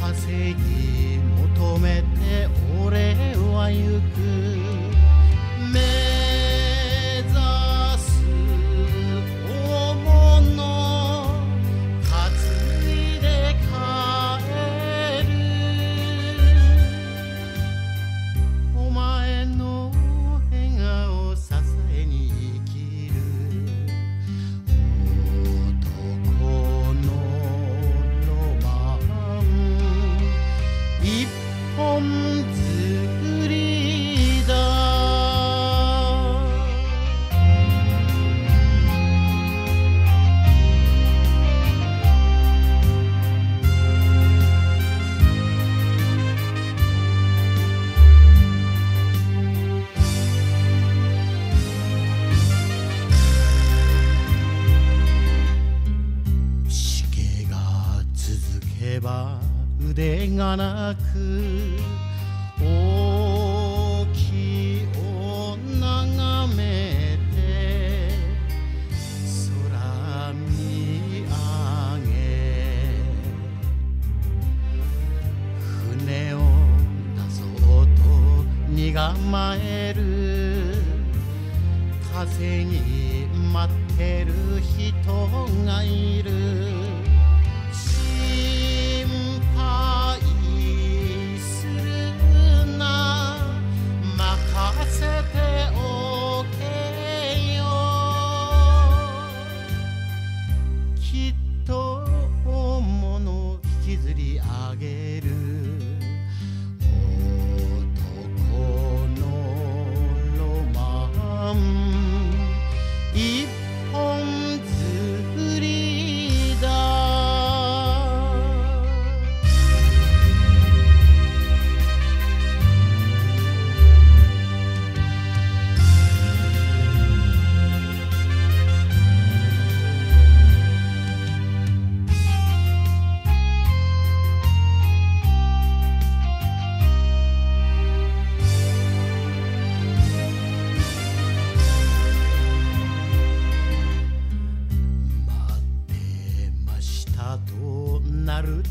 稼ぎ求めて俺は行く。れがなく大きを眺めて空見上げ船を出そうと身構える風に待ってる人がいる。あげる」